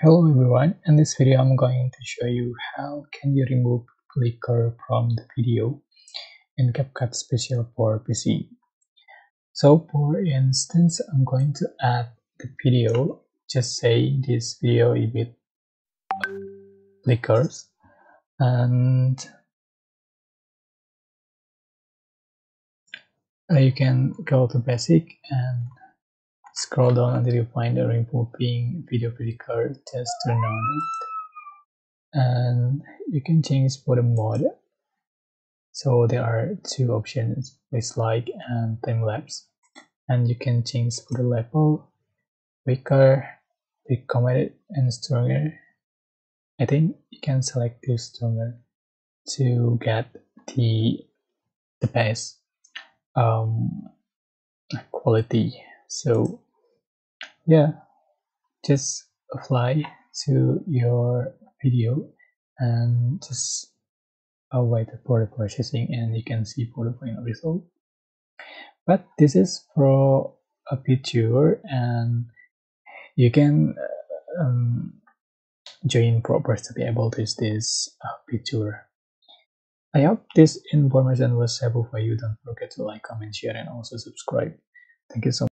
Hello everyone, in this video I'm going to show you how can you remove flicker from the video in CapCut Special for PC. So for instance, I'm going to add the video, just say this video is with flickers and uh, you can go to basic and scroll down until you find the removing video flicker just turn on it and you can change for the mode so there are two options place like and time lapse. And you can change for the level weaker recommended and stronger. I think you can select this stronger to get the the best um quality. So yeah just apply to your video and just await the processing and you can see the final result but this is for a picture and you can uh, um, join Propers to be able to use this uh, picture I hope this information was helpful for you. Don't forget to like, comment, share, and also subscribe. Thank you so much.